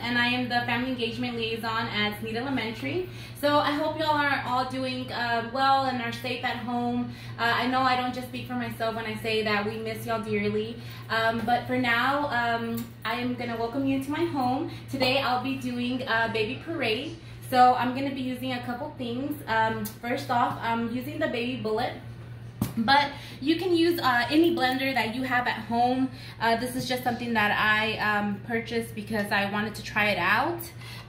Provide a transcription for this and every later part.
and I am the Family Engagement Liaison at Sneed Elementary. So I hope y'all are all doing uh, well and are safe at home. Uh, I know I don't just speak for myself when I say that we miss y'all dearly, um, but for now, um, I am gonna welcome you into my home. Today I'll be doing a baby puree. So I'm gonna be using a couple things. Um, first off, I'm using the baby bullet but you can use uh, any blender that you have at home. Uh, this is just something that I um, purchased because I wanted to try it out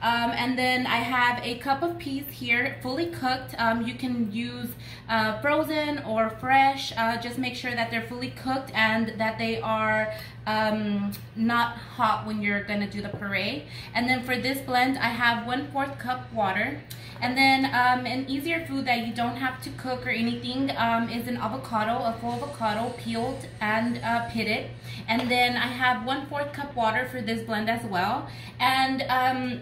um, and then I have a cup of peas here fully cooked um, you can use uh, frozen or fresh uh, just make sure that they're fully cooked and that they are um, not hot when you're gonna do the puree and then for this blend I have one fourth cup water and then um, an easier food that you don't have to cook or anything um, is an avocado, a full avocado peeled and uh, pitted. And then I have one fourth cup water for this blend as well. And um,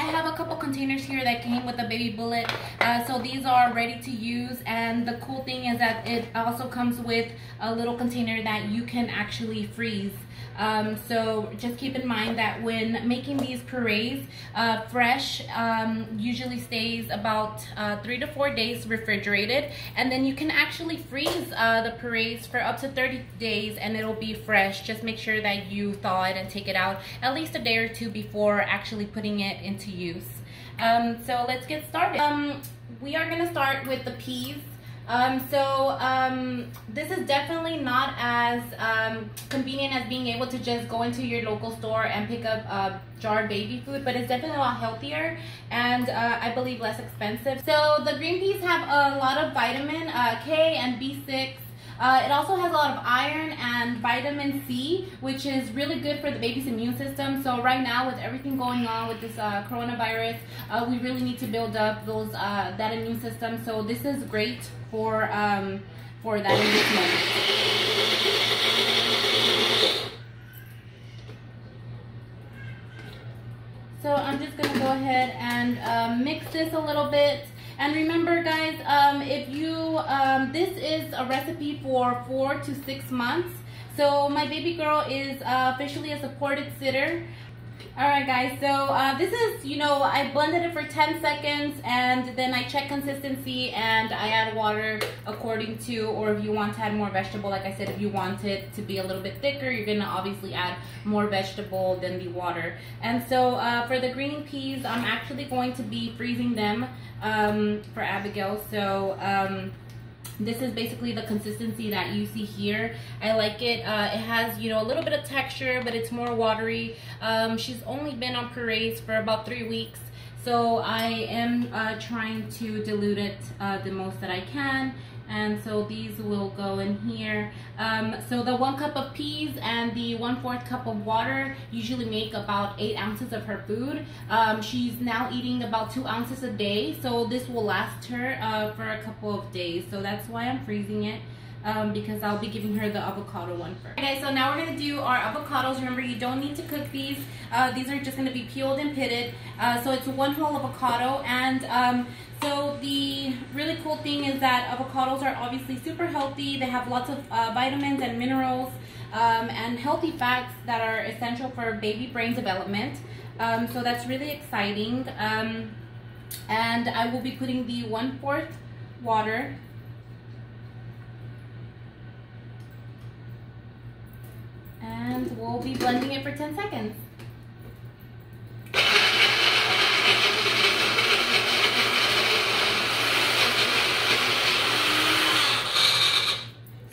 I have a couple containers here that came with a baby bullet. Uh, so these are ready to use. And the cool thing is that it also comes with a little container that you can actually freeze. Um, so just keep in mind that when making these purees, uh, fresh um, usually stays about uh, three to four days refrigerated. And then you can actually freeze uh, the purees for up to 30 days and it'll be fresh. Just make sure that you thaw it and take it out at least a day or two before actually putting it into use. Um, so let's get started. Um, we are gonna start with the peas. Um, so um, this is definitely not as um, convenient as being able to just go into your local store and pick up uh, jarred baby food, but it's definitely a lot healthier and uh, I believe less expensive. So the green peas have a lot of vitamin uh, K and B6 uh, it also has a lot of iron and vitamin C, which is really good for the baby's immune system. So right now, with everything going on with this uh, coronavirus, uh, we really need to build up those uh, that immune system. So this is great for um, for that. So I'm just gonna go ahead and um, mix this a little bit. And remember guys, um, if you, um, this is a recipe for four to six months. So my baby girl is uh, officially a supported sitter. Alright guys, so uh, this is, you know, I blended it for 10 seconds and then I check consistency and I add water according to, or if you want to add more vegetable, like I said, if you want it to be a little bit thicker, you're going to obviously add more vegetable than the water. And so uh, for the green peas, I'm actually going to be freezing them um, for Abigail. So um, this is basically the consistency that you see here. I like it. Uh, it has, you know, a little bit of texture, but it's more watery. Um, she's only been on purees for about three weeks. So I am uh, trying to dilute it uh, the most that I can and so these will go in here. Um, so the one cup of peas and the one fourth cup of water usually make about eight ounces of her food. Um, she's now eating about two ounces a day, so this will last her uh, for a couple of days. So that's why I'm freezing it. Um, because I'll be giving her the avocado one first. Okay, so now we're gonna do our avocados. Remember, you don't need to cook these. Uh, these are just gonna be peeled and pitted. Uh, so it's one whole avocado, and um, so the really cool thing is that avocados are obviously super healthy. They have lots of uh, vitamins and minerals um, and healthy fats that are essential for baby brain development. Um, so that's really exciting. Um, and I will be putting the one-fourth water and we'll be blending it for 10 seconds.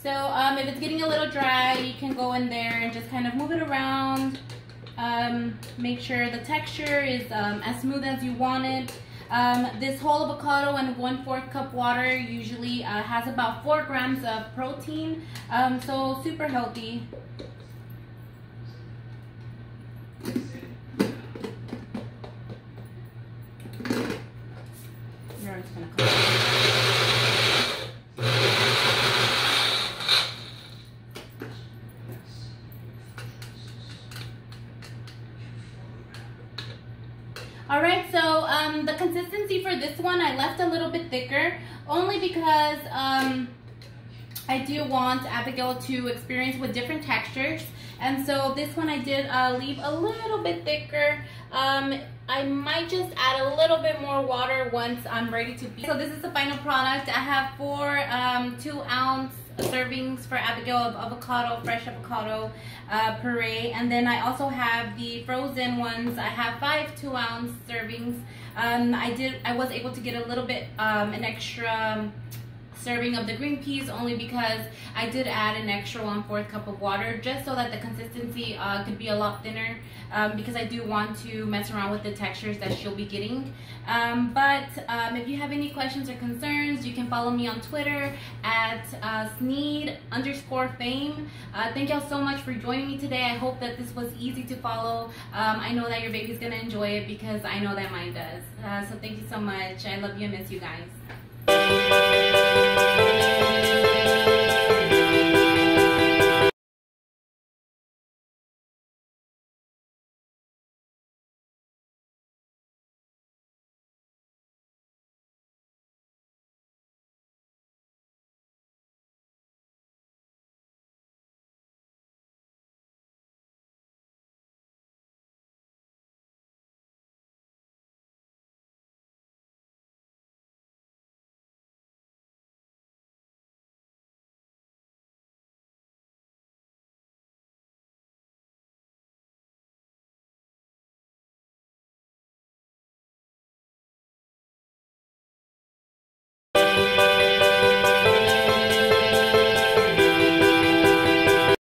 So if it's getting a little dry, you can go in there and just kind of move it around. Um, make sure the texture is um, as smooth as you want it. Um, this whole avocado and one fourth cup water usually uh, has about four grams of protein, um, so super healthy. You're just gonna All right, so um, the consistency for this one, I left a little bit thicker only because um, I do want Abigail to experience with different textures. And so this one I did uh, leave a little bit thicker. Um, I might just add a little bit more water once I'm ready to be. So this is the final product. I have four um, two ounce servings for Abigail of avocado, fresh avocado uh, puree. And then I also have the frozen ones. I have five two ounce servings. Um, I did, I was able to get a little bit, um, an extra serving of the green peas only because I did add an extra one fourth cup of water just so that the consistency uh, could be a lot thinner um, because I do want to mess around with the textures that she'll be getting. Um, but um, if you have any questions or concerns, you can follow me on Twitter at uh, Sneed underscore fame. Uh, thank y'all so much for joining me today. I hope that this was easy to follow. Um, I know that your baby's gonna enjoy it because I know that mine does. Uh, so thank you so much. I love you and miss you guys.